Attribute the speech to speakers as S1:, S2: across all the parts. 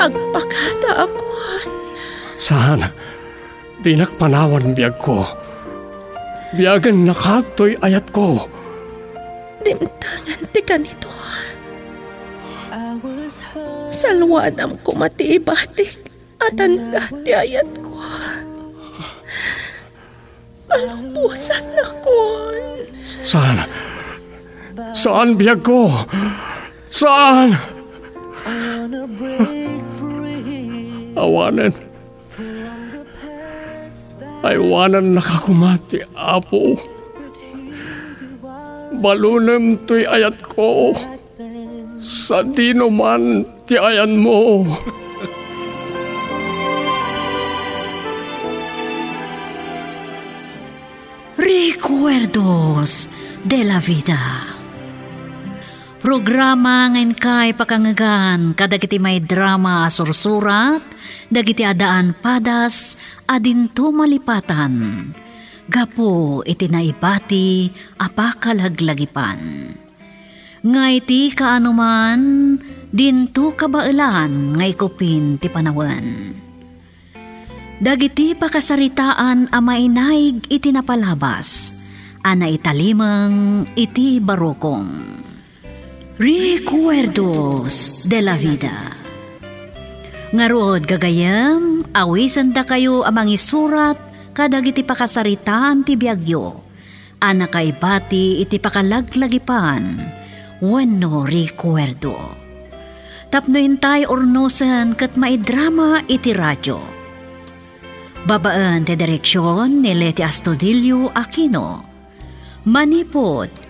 S1: agpakada akuan.
S2: Saan? Di nakpanawan biyag ko. Biyagan nakatoy ayat ko.
S1: Dimtangan ti kanito. Salwadam ko matiibatik at ang dati ayat ko. Palumpusan na kon.
S2: Saan? Saan biyag ko? Saan? Awanan. Aywanan nakakumati, Apo. Balunem to'y ayat ko. Sa dino man ti ayan mo.
S3: Recuerdos de la Vida Programa ngayon kay pakangagan kadagiti may drama sursurat, dagiti adaan padas, adinto malipatan. Gapo iti naibati apakalaglagipan. Ngay ti kaanuman, dinto kabailan ngay kupin ti panawan. Dagiti pakasaritaan a mainaig iti napalabas, ana italimang iti barokong. Recuerdos de la Vida Ngarod gagayam, awisan da kayo amang isurat kadag iti pakasaritaan ti biyagyo. Ana kay bati iti pakalaglagipan, wano recuerdo. Tapno intay ornosan kat maidrama iti radyo. Babaan ti direksyon ni Leti Astudillo Aquino. Manipod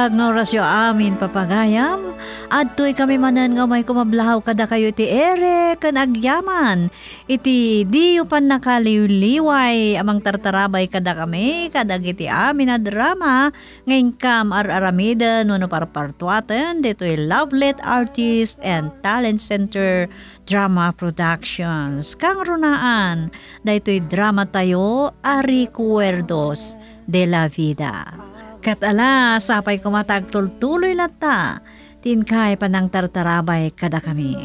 S3: Naimbag nga orasyo amin papagayam, adtoy kami manan nga may kumablahaw kada kayo iti ere kan agyaman. Iti diyo pan nakaliwliway amang tartarabay kada kami, kada iti amin na drama, ngayon kam ar-aramida no no parpartuatan, dito Lovelet Artist and Talent Center Drama Productions. Kang runaan, dito drama tayo, Ari Cuerdos de la Vida. Kat ala, sapay kumatagtul-tuloy lata, tinkay panang tartarabay kada kami.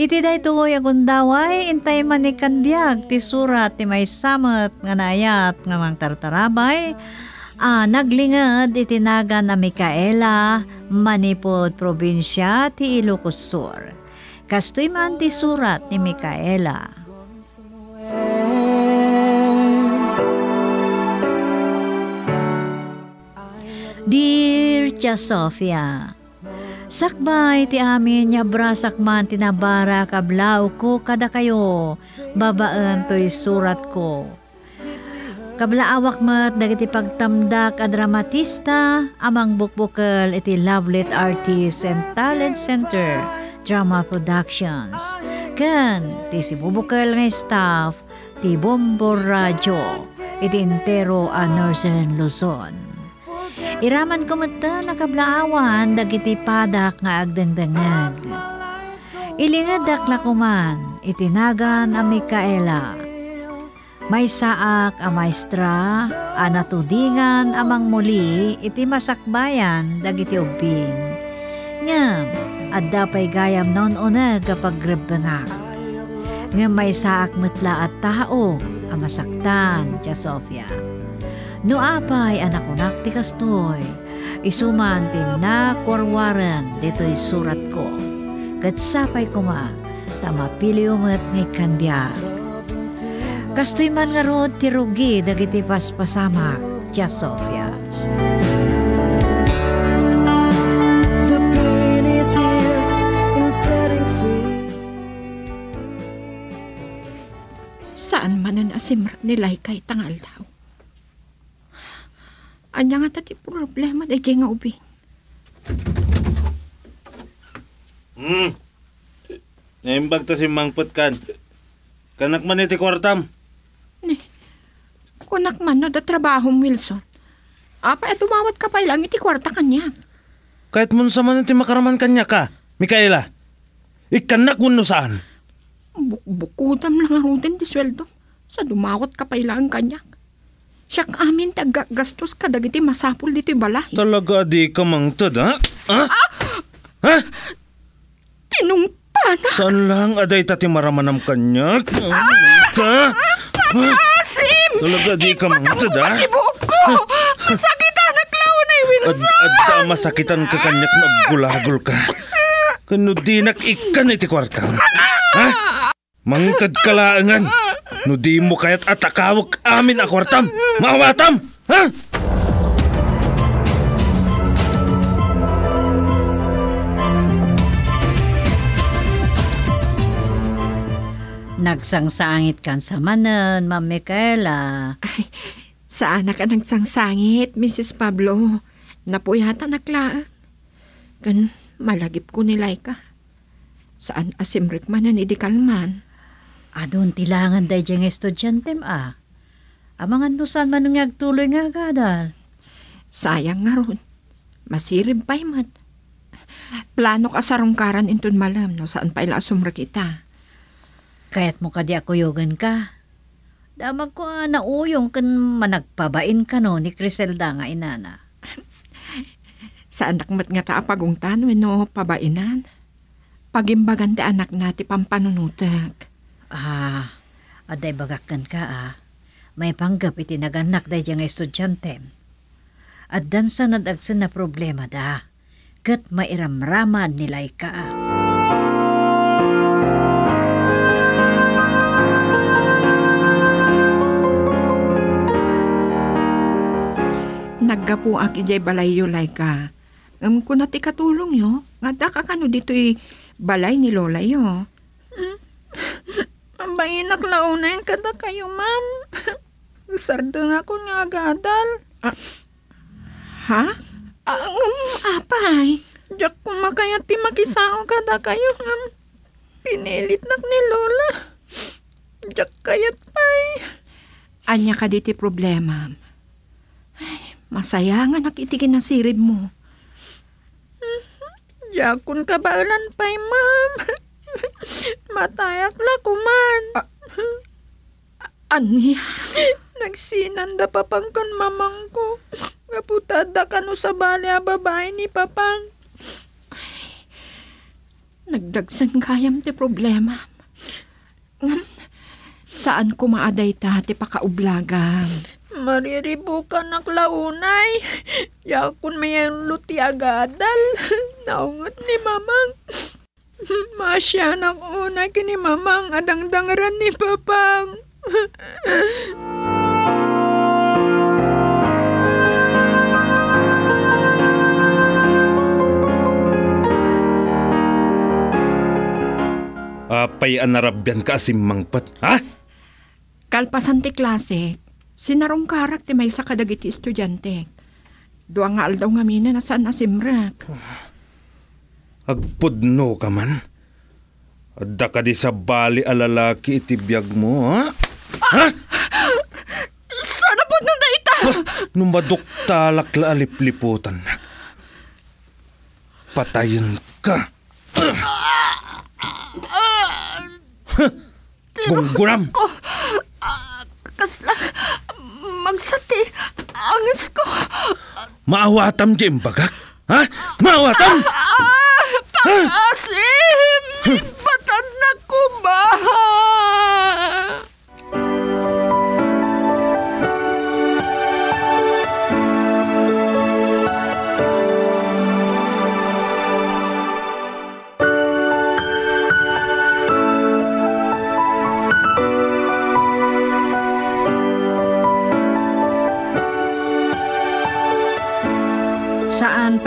S3: Iti day tuloy agundaway, intay manikan biyag, ti surat ti may nga nayat nga mang tartarabay, ah, naglingad itinaga na Mikaela, Manipod, probinsya ti Ilocos Sur. Kastoy man ti surat ni Mikaela. Dear Tia Sofia, Sakbay ti amin nya brasak man tinabara kablaw ko kada kayo, babaan to'y surat ko. Kablaawak mat dagiti pagtamdak a dramatista amang bukbukal iti Lovelet Artists and Talent Center Drama Productions. Kan ti si bubukal nga staff ti Bombo Radio iti entero a Northern Luzon. Iraman ko mata nakablaawan dagiti padak nga agdangdangag. Ilingadak la kuman, itinagan a Mikaela. May saak a maestra, a natudingan amang muli iti masakbayan dagiti ubing. Ngam, adda pay gayam non unag kapag grebbangak. Nga may saak mutla at tao a masaktan, Tia Sofia. No apay anak unak ti kastoy, isuman ti na korwaran dito'y surat ko. Kat sapay ko ma, tamapili umat ni kandiyag. Kastoy man nga rod ti rugi dagiti paspasamak, Tia Sofia.
S1: Saan man ang asimrak nilay kay tangal daw? Anya nga tati problema day nga ubing.
S4: Hmm. Naimbag to si Mangput kan. Kanak man iti kwartam.
S1: Kunak man no da trabaho Wilson. Apa eto mawat ka pa ilang iti kwarta kanya.
S4: Kahit mun sa man iti makaraman kanya ka, Mikaela. Ikanak no saan?
S1: Bukbukutam lang ang rutin di sweldo. Sa dumawat ka pa ilang kanya. Siyak amin tagagastos ka dagiti masapul dito balay.
S4: Talaga di ka mangtod, ha? Ha? Ha?
S1: Tinumpa na.
S4: Saan lang aday tati maramanam kanya? Ka? Ha?
S1: Asim!
S4: Talaga di ka mangtod, ha?
S1: Ibuok ko! Masakit anak lao na
S4: Ad,
S1: Wilson!
S4: adda masakitan ka kanyak naggulagol ka. Kano di ikan iti kwarta. Ha? Mangtad ka laangan. No di mo kayat atakawag amin a kwartam. Maawatam! Ha?
S3: Nagsangsangit kan sa manan, Ma'am Michaela.
S1: Saan na ka nagsangsangit, Mrs. Pablo? Napuyata naklaan. Kan malagip ko ni Laika. Saan asimrik man na ni di
S3: Adon tilangan day diyang estudyante ah. Amangan nusan man nung agtuloy nga gadal.
S1: Sayang nga ron. Masirib pa mat. Plano ka sa rungkaran intun malam no saan pa ila asumra kita.
S3: Kaya't mo kadi ako yogan ka. Damag ko nga nauyong kan managpabain ka no ni Criselda nga inana.
S1: Sa anak mat nga taapagungtan no pabainan. Pagimbagan ti anak nati pampanunutak.
S3: Ah, aday bagakan ka ah. May panggap iti naganak day diyang estudyante. At dansa nadagsan na problema da. Kat mairamraman nilay ka ah.
S1: Naggapo ak ijay balayo Laika. Um, kung nati katulong yo, nga da ka kano dito'y balay ni Lola yo. Ang bayinak launayin kada kayo, ma'am. Sardo nga ko nga gadal. ha? Ang um, apay. Diyak kumakayat ti makisao kada kayo, ma'am. Pinilit nak ni Lola. Diyak kayat pay. Anya ka diti problema. Ay, masaya nga nakitigin na sirib mo. Yakon ka baalan pay, ma'am. Matayak la kuman. Ani? Nagsinanda papangkan mamang ko. Kaputada ka no sa bali a babae ni papang. Nagdagsan kayam ti problema. Ngam, Saan ko maaday ta ti pakaublagang? Mariribukan nak launay. Yakon mayan luti agadal. Naungot ni mamang. Masya nak una kini mamang adang-dangran ni papang.
S4: Apay anarabyan ka asim mangpat. Ha?
S1: Kalpasan ti klase, sinarong karak ti may sa kadagiti estudyante. Doa nga aldaw nga mina na saan asimrak.
S4: Agpudno ka man. Adda ka di sa bali alalaki iti biyag mo, ha? Ha?
S1: Sana po na ita!
S4: Numadok talak la alip-liputan na. Patayin ka. Bungguram!
S1: Kasla, magsati, angas ko.
S4: Maawatam di? Ha? Maawatam!
S1: Asim! Ipatad na ko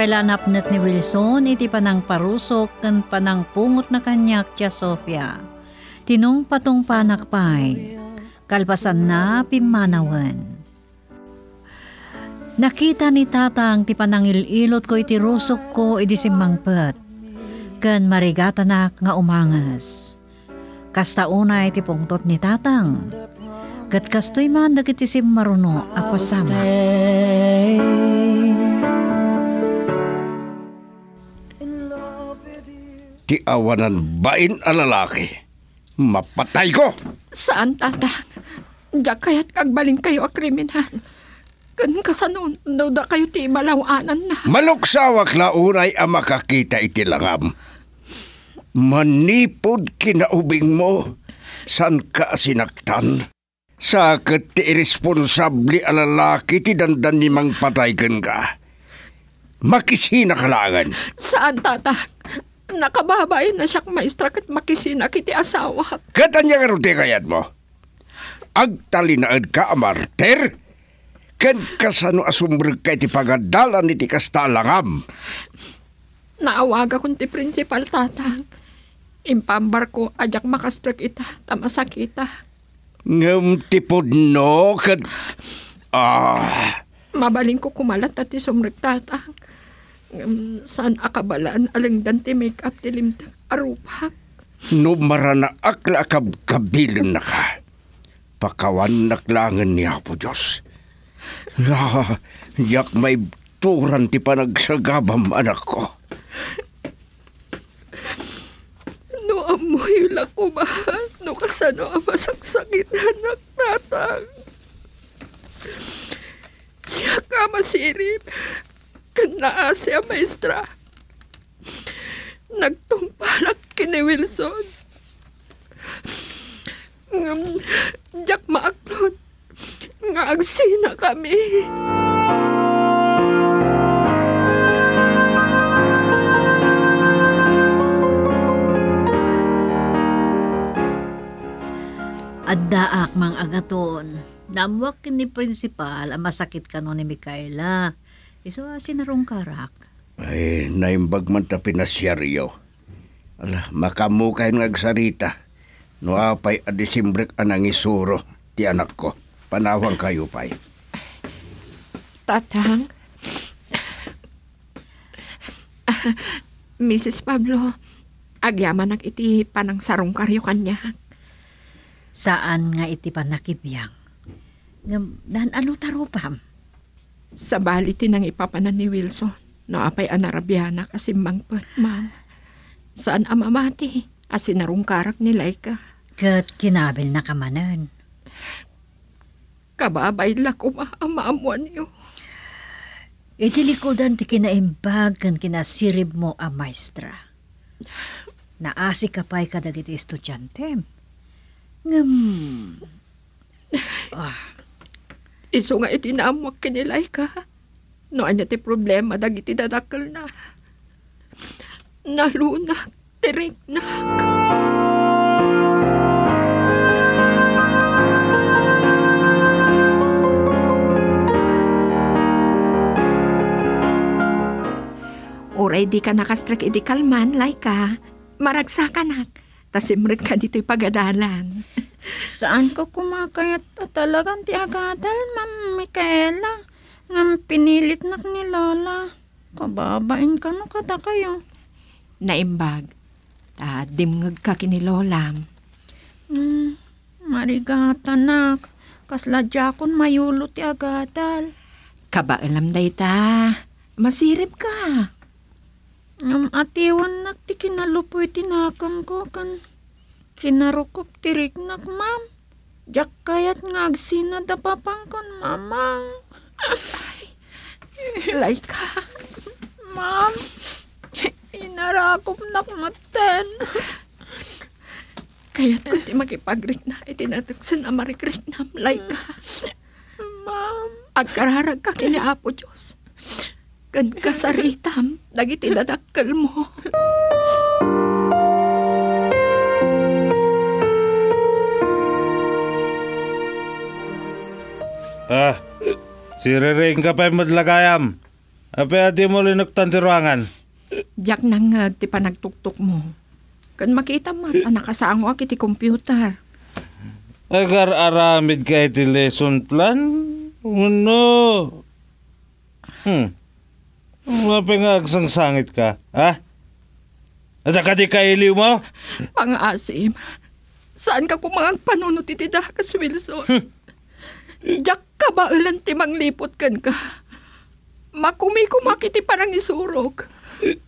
S1: ba?
S3: Saan palanapnet ni Wilson iti panang parusok kan panang pungot na kanyak tiya Sofia. Tinong patong panakpay. Kalpasan na pimanawan. Nakita ni tatang ti panangililot ko iti rusok ko iti simmangpet. Ken marigata na nga umangas. Kasta una iti pungtot ni tatang. Kat kastoy man dagiti simmaruno a pasama.
S2: Ti awanan bain a lalaki. Mapatay ko!
S1: Saan, tatang? Diyak kaya't kagbalin kayo a kriminal. Kan kasanon, daw da kayo ti malawanan na.
S2: Maluksawak na unay ang makakita iti langam. Manipod kinaubing mo. San ka sinaktan? Sakit ti irresponsable a lalaki ti dandan ni mang pataygan ka. Makisina kalangan.
S1: Saan, tatang? Nakababay na siyak maestra kat makisina kiti asawa.
S2: Katanya nga ti kayat mo. Agtalinaad ka amarter. Ken kasano asumbreg kay ti pagadalan ni ti kastalangam.
S1: Naawaga kong ti principal, tatang. Impambar ko, ajak makastrak ita, tamasakita.
S2: Ngam tipod no, kad... Ah,
S1: Mabaling ko kumalat at ti sumrek, tatang. Ngam, saan akabalaan aling dan ti make up ti limtang arupak.
S2: no marana akla kab kabilin na ka. Pakawan naklangan ni Apo Diyos. Ah, yak may turan ti panagsagabam anak ko.
S1: No amoy lako ba? No kasano ang masaksakitan ng tatang. Siya ka masirip. Kanaa siya maestra. Nagtungpalak kini Wilson. Ngam, Jack maaklot. Nga agsina kami.
S3: Addaak mang agaton. Namuak ni principal ang masakit kano ni Mikaela. Iso sinarong karak.
S2: Ay, naimbag man ta pinasyaryo. Ala, makamukay nga agsarita. No apay a Disimbrek anang isuro ti anak ko. Panawang kayo pay.
S1: Tatang. Mrs. Pablo, agyaman ang iti panang sarong karyo kanya.
S3: Saan nga iti panakibiyang? Ngam, dan ano tarupam?
S1: Sa baliti nang ipapanan ni Wilson, no apay anarabiana kasi mangpet, ma'am. Saan amamati? Asin narong karak ni Laika.
S3: Kat kinabil na kamanan.
S1: Kababay la ko maamaamuan niyo.
S3: Iti likodan ti kinaimbag kan kinasirib mo a maestra. Naasi ka pa'y kadagiti estudyante. Ngam,
S1: Iso nga iti naamuak kini Laika. No anya ti problema dagiti dadakkel na. Nalunak, tiriknak. Uray di ka nakastrak iti kalman, Laika. Maragsakan Tasimrit ka dito'y pagadalan. Saan ko kumakayat at talagang ti agadal, Ma'am Micaela? Ngam pinilit nak ni Lola. Kababain ka no kada kayo. Naimbag. Ta dimngag ka kini Lola. Hmm, marigata nak. Kasladya kon mayulo ti agadal. Kabaalam day ta. Masirip ka. Ngam atiwan nak ti kinalupoy tinakam ko kan kinarukop tirik nak ma'am. Jak kayat ngagsina da papangkon mamang. Laika. Ma'am. Inarakop nak maten. Kaya't ko ti makipagrik na itinatagsan na marikrik na Laika. Ma'am. Agkararag ka kini Apo Diyos. Kan kasaritam, dagiti dadakkel mo.
S4: Ah, si Rering ka pa'y madlagayam. Ape ati mo linuktan ti ruangan.
S1: Diyak nangag ti panagtuktok mo. Kan makita mo, panakasaango ak iti computer.
S4: Agar aramid ka iti lesson plan? Ano? Hmm. Mga pingagsang sangit ka, ha? At ka di kailiw mo?
S1: Pang-asim, saan ka kumangang panunot iti dakas, Wilson? Diyak ka ba ulan timang lipot kan ka? Makumi kumakiti parang isurok.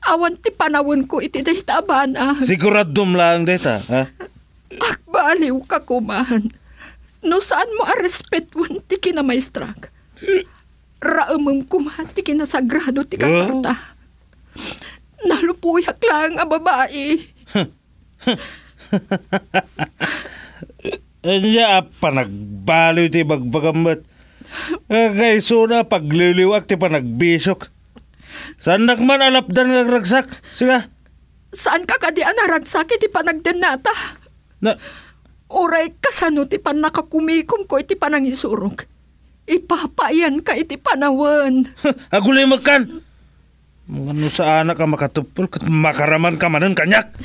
S1: Awan ti panawon ko iti dahtabana.
S4: Siguradum lang deta, ha?
S1: Akbaliw ka kuman. No saan mo a respetwan ti kinamaestrak? Raamam kuman ti kinasagrado ti kasarta. Nalupuyak lang a babae.
S4: Anya pa nagbaliw ti bagbagamat. Kay suna pagliliwak ti pa nagbisok. Saan nakman alapdan ng ragsak? Siga.
S1: Saan ka kadi anaragsak iti panagdenata?
S4: Na,
S1: Oray kasano ti pan nakakumikom ko iti panang isurok. Ipapayan ka iti panawan.
S4: agulay magkan. Mga no sa anak ka makatupol kat makaraman ka manan kanyak.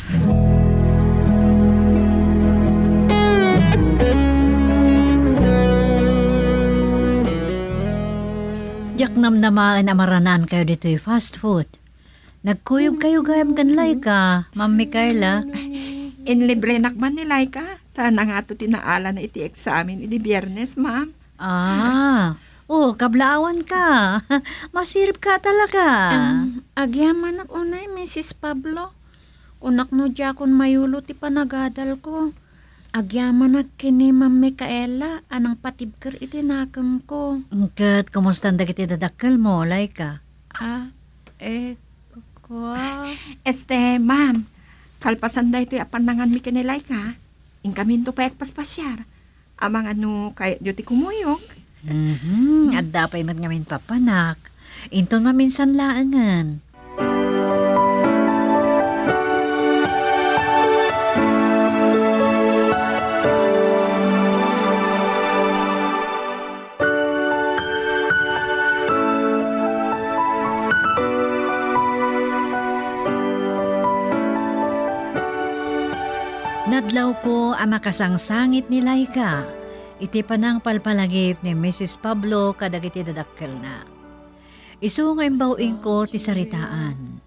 S3: Yak namnamaan amaranan kayo dito fast food. Nagkuyog kayo gayam ganlay ka, Ma'am Micaela.
S1: In libre nakman ni Laika. Tana nga to tinaala na iti examen iti biyernes, ma'am.
S3: Ah, oh, kablaawan ka. Masirip ka talaga.
S1: agyaman ako na Mrs. Pablo. Kunak no dya kun mayulo ti panagadal ko. Agyaman na kini Ma'am Micaela, anang patibker iti nakam ko.
S3: Kat, kumusta ang dagiti dadakkel mo, Laika?
S1: Ah, eh, ko. Este, ma'am, kalpasan da ito apandangan mi kinilay ka. Ingkamin to pa paspasyar. Amang ano, kaya duty kumuyog.
S3: Mhm, at dapay man ngamin papanak. Inton maminsan laangan. Nadlaw ko ang makasangsangit ni Laika. Iti panang palpalagip ni Mrs. Pablo kadagiti dadakkel na. Isu nga imbawing ko ti saritaan.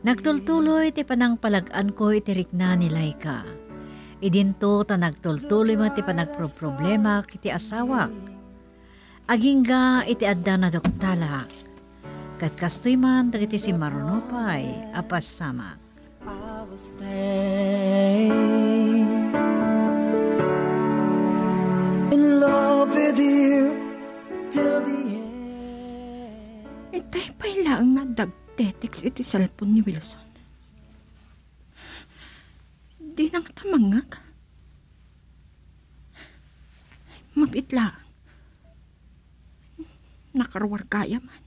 S3: Nagtultuloy ti panang palagan ko iti rikna ni Laika. Idinto ta nagtultuloy mo ti panagproblema kiti asawak. Agingga iti adda na doktalak. Kat kastoy man dagiti si Marunopay apas samak.
S5: stay
S1: Itay pa lang nga dagtetex iti cellphone ni Wilson. Di nang tamangag. Mabitla. Nakarwar kaya man.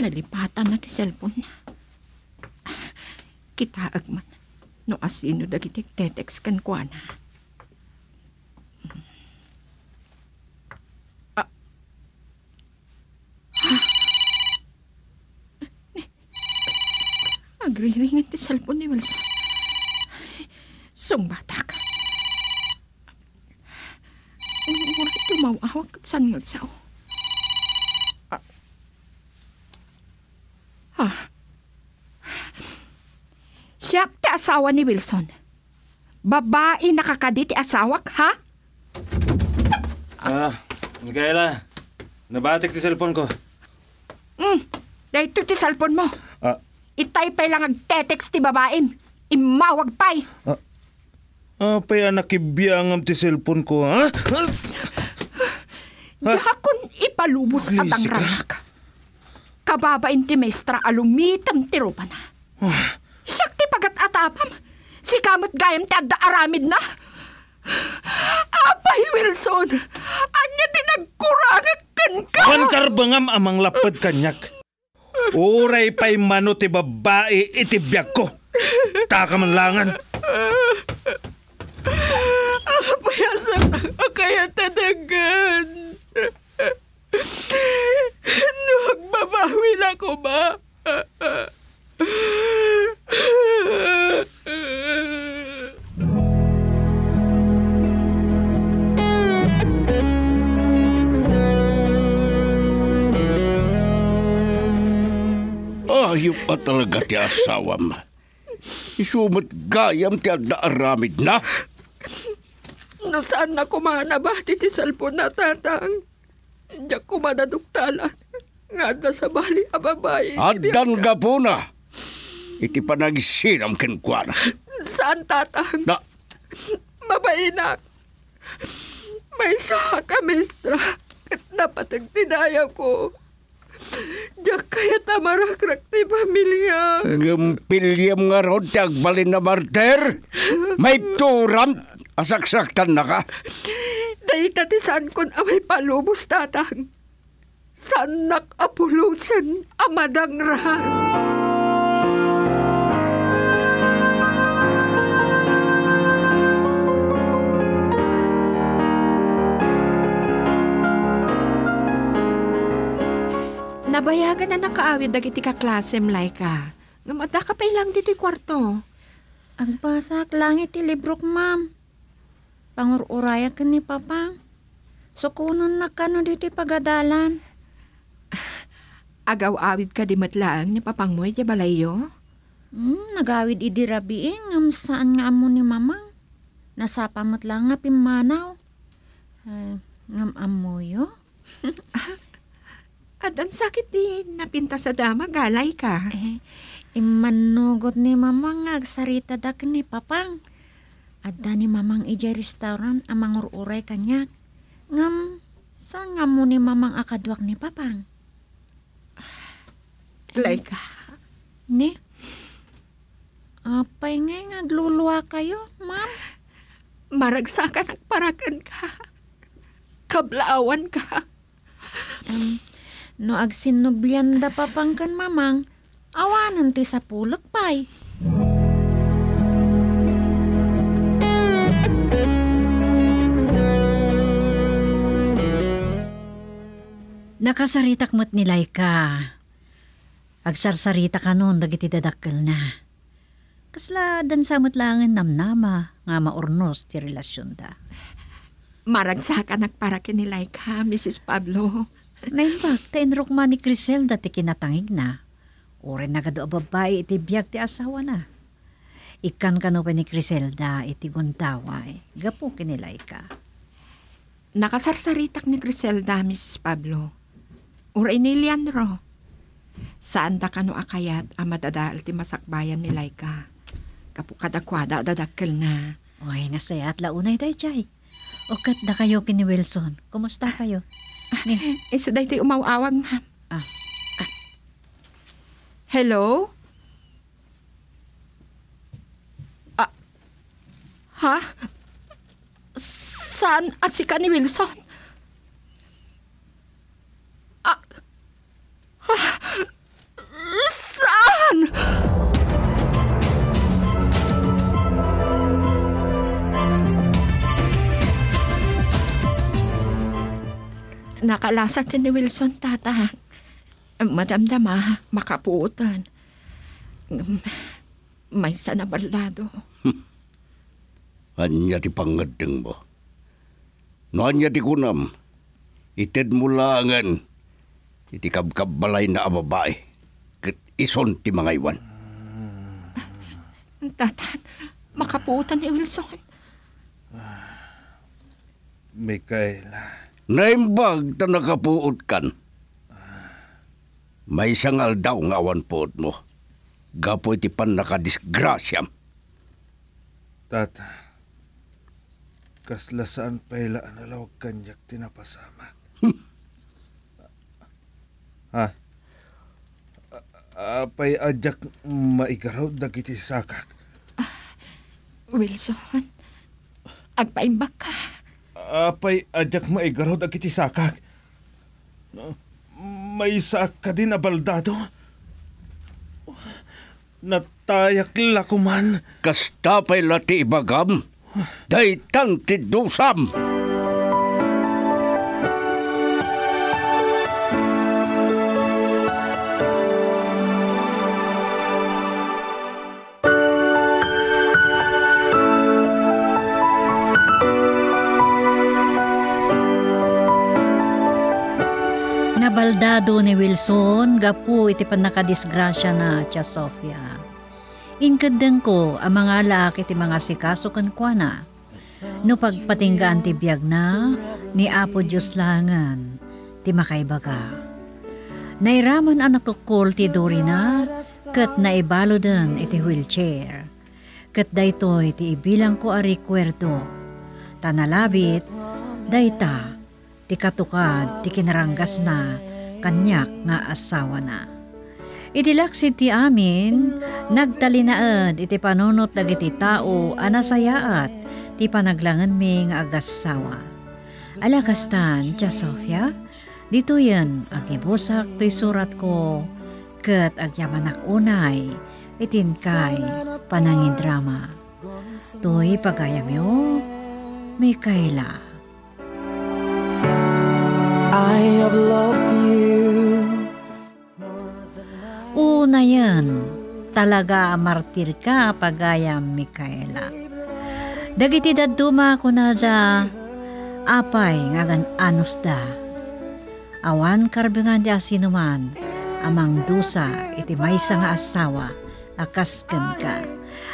S1: Nalipatan na ti cellphone na. Kitaag man. No asino dagiti tetex kan kwa na. Ti cellphone ni Wilson. Sungbatak. Uri tumawawag kat saan ngagsaw. Ah. Ah. Siyak ti asawa ni Wilson. Babae nakakaditi asawak, ha?
S4: Ah, Mikaela. Nabatik ti cellphone ko.
S1: Mm, dahito ti cellphone mo.
S4: Ah,
S1: Itay pa lang agtetext ti babaem. Imawag pa'y.
S4: ah pay anak ibiyangam ti cellphone ko, ha?
S1: Yakon ipalubos at ang
S4: ka?
S1: ranak. Kababain ti maestra alumitam ti rupa na. Siyak ti pagat atapam. Si kamot gayam ti adda aramid na. Apay Wilson, anya ti nagkurangakan ka.
S4: Kan karbangam amang lapad kanyak. Uray pa'y mano ti babae iti biyag ko. Taka man langan.
S1: Apay asan ako kaya tadagan.
S2: Talaga ti asawam. Isumot gayam ti adaaramid na.
S1: No saan na kumanabati ti salpon na tatang. Diyak kumadaduktalan. Nga na sa bali a babae.
S2: Adan ka po na. Iti panagisinam kenkwana.
S1: Saan tatang?
S2: Na,
S1: Mabay na. May saha ka, mistra. Kat dapat ang tinaya ko. Diyak kaya tamarakrak ti pamilya.
S2: ang pilyam nga rod ti agbalin na marter. May turam. Asaksaktan na ka.
S1: Dahil ti saan kon amay palubos tatang. Saan nakapulusan amadang rahan. Nabayagan na nakaawid dagiti ka klase Mlayka. Ngamada ka pa ilang dito kwarto.
S3: Ang basak langit ti librok, ma'am. Pangururaya ka ni Papa. Sukunon na ka no dito pagadalan.
S1: Agaw-awid ka di matlaang ni papangmoy di balayo.
S3: Hmm, nagawid idi rabiing ngam saan nga amo ni Mamang. Nasapa mo't lang nga pimanaw. Ay, ngam amoyo.
S1: At ang sakit di napinta sa dama, galay ka.
S3: Eh, imanugot ni Mamang agsarita dak ni Papang. Adda ni Mamang ija restaurant ang mangururay kanya. Ngam, saan nga mo ni Mamang akadwak ni Papang?
S1: Galay ka.
S3: Ni? Apay nga ngagluluwa kayo, ma'am.
S1: Maragsakan at parakan ka. Kablaawan ka.
S3: Um, no agsinubyan da papang kan mamang, awanan ti sa pulak pay. Nakasaritak mo't nilay ka. Agsarsarita ka nun, dagiti dadakkel na. Kasla dan samot langan namnama nga maurnos ti relasyon da.
S1: Maragsakan at parakan ni Laika, Mrs. Pablo.
S3: Naimbag, tainrok man ni Criselda ti kinatangig na. Ore na gado babae iti biyag ti asawa na. Ikan kano pa ni Criselda iti guntaway. Gapo kinilay ka.
S1: Nakasarsaritak ni Griselda, Mrs. Pablo. Uray ni Leandro. Saan da kano akayat ang madadaal ti masakbayan ni Laika? Kapukadakwada dadakkel na.
S3: Oy, nasaya at launay day chay. Ukat na kayo kini Wilson. Kumusta kayo? Ni,
S1: Isa dahi ti umawawag, ma'am.
S3: ah,
S1: Hello? Ah, ha? Saan asika ni Wilson? Nakalasak din ni Wilson, tata. Madamdama, makapuutan. Mm, May sanabaldado.
S2: Anya ti pangadeng mo. No anya ti kunam. Ited mo langan. Iti kabkabalay na ababae. Kat ison ti mga iwan.
S1: Tatan, makapuutan ni Wilson.
S4: Mikaela.
S2: Naimbag ta nakapuot kan. May sangal daw nga awan puot mo. Gapo iti pan nakadisgrasyam.
S4: Tata. Kasla saan paila analawag kanyak tinapasamak. ha? A- Apay adyak maigaraw dagiti sakak.
S1: Wilson, agpaimbak ka.
S4: Apay adyak maigaraw dagiti sakak. May sak ka din abaldado. Natayak lakuman.
S2: Kastapay lati ibagam. Daytan ti dusam.
S3: Nabaldado ni Wilson, gapu iti panakadisgrasya na Tia Sofia. Inkadeng ko ang mga laki ti mga sikaso kan na. No pagpatinggaan ti biyag na, ni Apo Diyos langan, ti makaibaga. Nairaman ang natukol ti Dorina, kat naibalo din iti wheelchair. Kat daytoy ti ibilang ko a rekwerdo. Tanalabit, dayta, ti katukad, ti kinaranggas na, kanyak nga asawa na. Iti ti amin, nagtalinaad iti panunot dagiti tao anasayaat ti panaglangan mi nga agasawa. Alakastan, Tia Sofia, dito yan agibusak ti surat ko, kat agyaman unay, itin kay panangin drama. To'y pagayam yo, may kaila.
S5: I have loved
S3: Una yan, talaga martir ka pagayam Mikaela. Dagiti daduma ko na da, apay ngagan anus da. Awan karbingan di asinuman, amang dusa iti maysa nga asawa, akasken ka.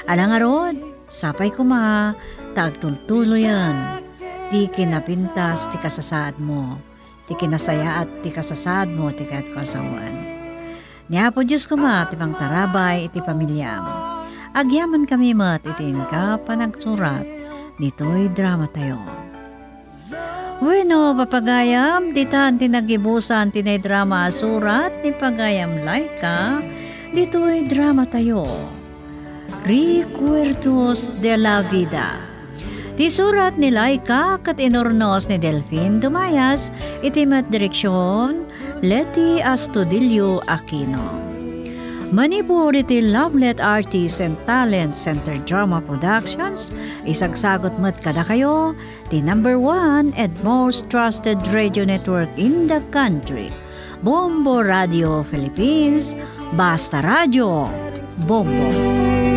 S3: Alang arod, sapay ko ma, tagtultulo yan. Di kinapintas ti kasasaad mo, ti kinasaya at ti kasasaad mo ti kat kasawan. Niya po Diyos ko ma, ti pang tarabay, iti pamilyam. Agyaman kami mat, itin ka panagsurat, nito'y drama tayo. Bueno, papagayam, ditan tinagibusan tinay drama surat ni pagayam laika, dito'y drama tayo. Recuerdos de la Vida. Ti surat ni Laika kat inornos ni Delphine Dumayas, itimat direksyon, Leti Astudillo Aquino. Manipur iti Lovelet Artists and Talent Center Drama Productions, isagsagot mat kada kayo, the number one and most trusted radio network in the country. Bombo Radio Philippines, Basta Radio, Bombo.